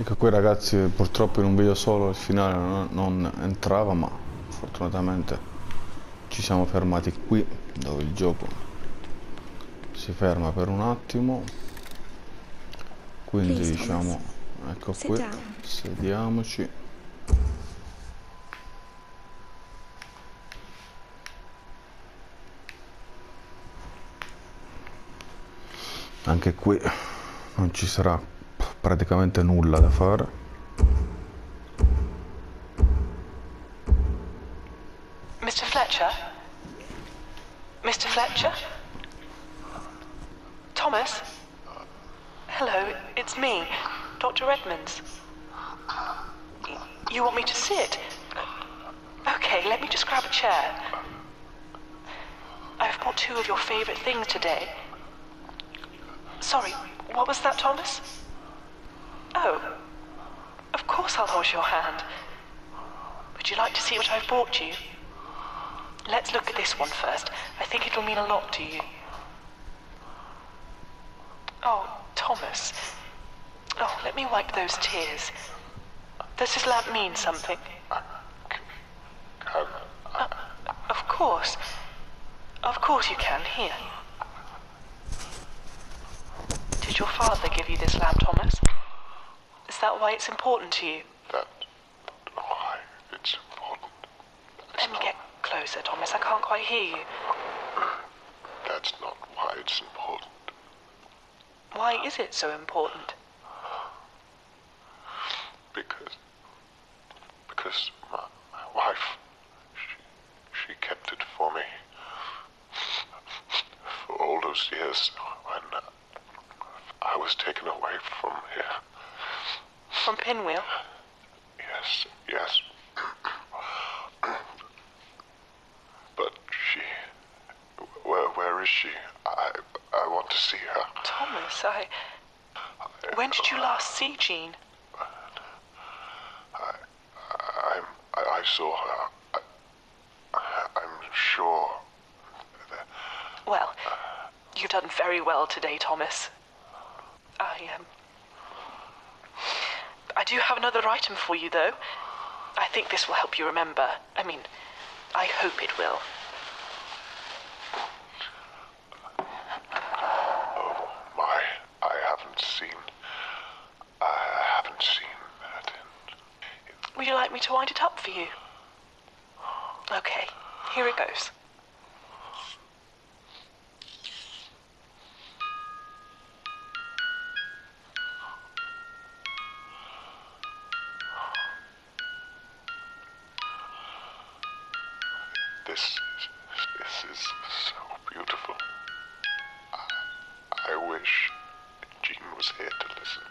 Ecco qui ragazzi purtroppo in un video solo il finale non, non entrava ma fortunatamente ci siamo fermati qui dove il gioco si ferma per un attimo. Quindi Please, diciamo ecco qui down. sediamoci. Anche qui non ci sarà praticamente nulla da fare Mr. Fletcher? Mr. Fletcher? Thomas? Hello, it's me, Dr. Edmonds. Y- You want me to sit? Okay, let me just grab a chair. I've bought two of your favorite things today. Sorry, what was that, Thomas? Oh, of course I'll hold your hand. Would you like to see what I've bought you? Let's look at this one first. I think it'll mean a lot to you. Oh, Thomas. Oh, let me wipe those tears. Does this lamp mean something? Can Of course. Of course you can. Here. Did your father give you this lamp, Thomas? Is that why it's important to you? that why it's important? Let me get closer, Thomas. I can't quite hear you. That's not why it's important. Why is it so important? Because because my, my wife she she kept it for me for all those years when I was taken away from here. From Pinwheel? Yes, yes. but she where where is she? I I want to see her. Thomas, I. When did you last see Jean? I'm, I, I saw her. I, I'm sure. That, Well, you've done very well today, Thomas. I, um. I do have another item for you, though. I think this will help you remember. I mean, I hope it will. oh my, I haven't seen. I haven't seen that. Would you like me to wind it up for you? Okay, here it goes. This, is- this is so beautiful. I, I wish Jean was here to listen.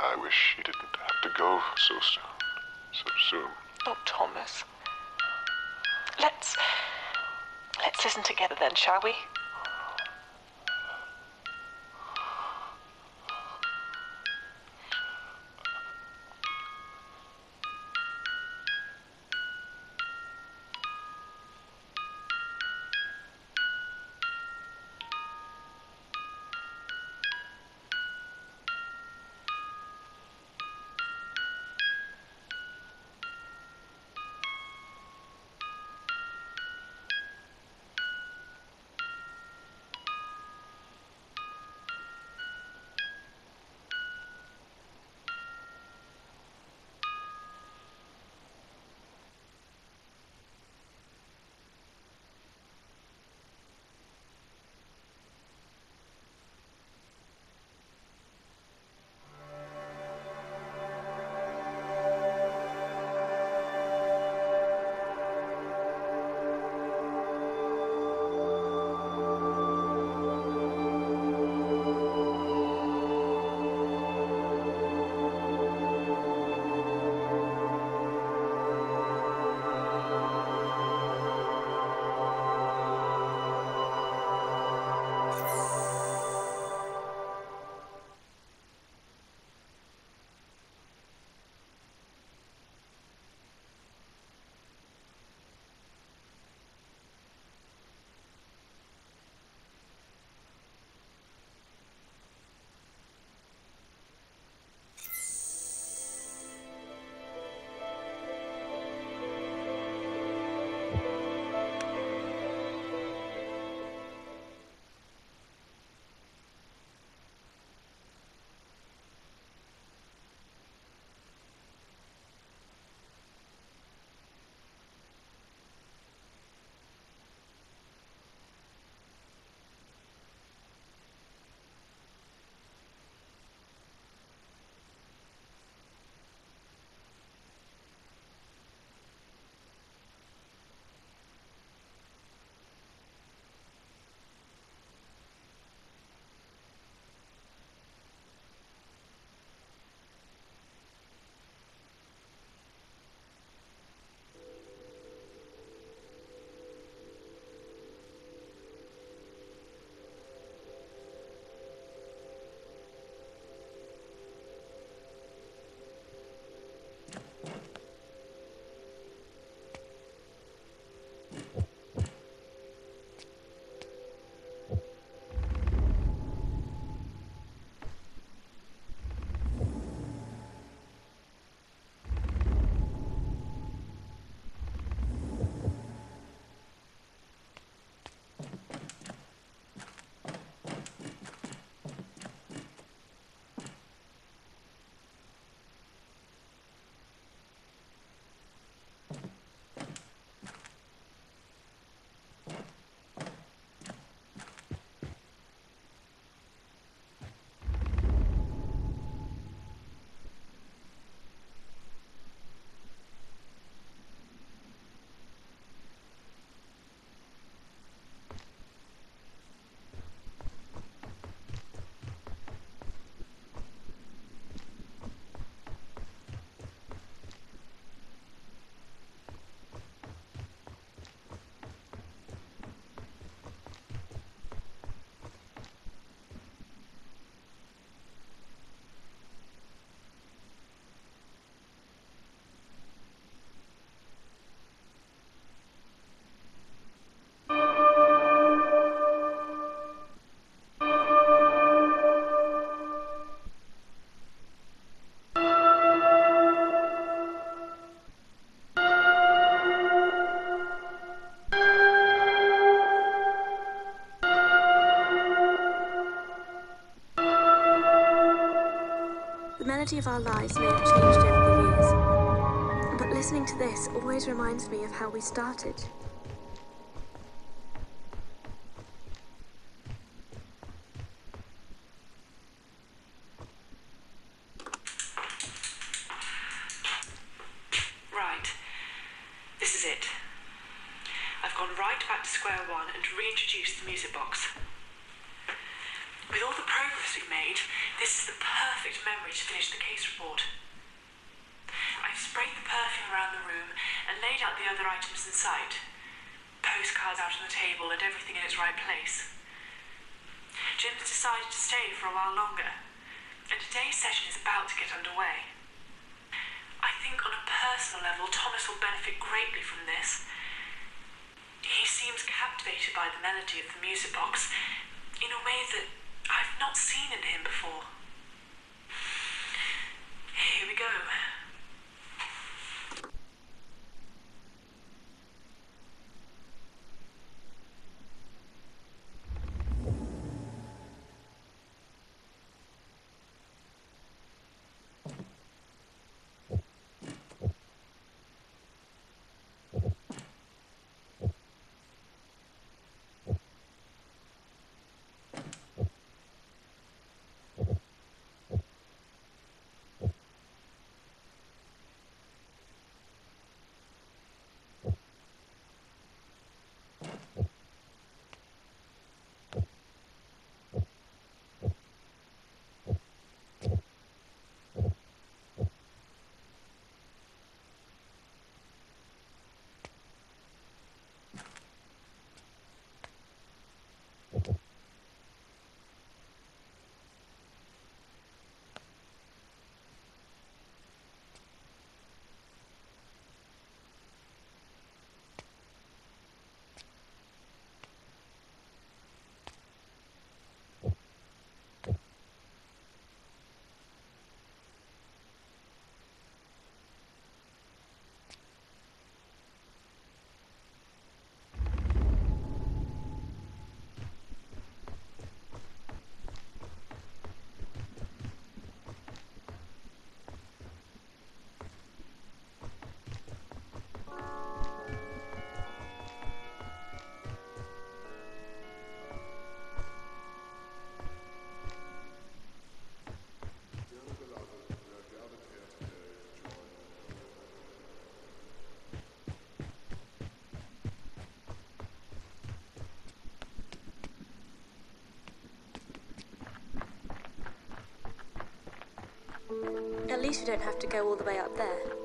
I wish she didn't have to go so soon. So soon. Oh, Thomas. Let's. Let's listen together then, shall we? Melody of our lives may have changed over the years, but listening to this always reminds me of how we started. Right. This is it. I've gone right back to square one and reintroduced the music box. With all the progress we've made, this is the perfect memory to finish the case report. I've sprayed the perfume around the room and laid out the other items in sight. Postcards out on the table and everything in its right place. Jim's decided to stay for a while longer, and today's session is about to get underway. I think on a personal level, Thomas will benefit greatly from this. He seems captivated by the melody of the music box in a way that I've not seen in him before. At least we don't have to go all the way up there.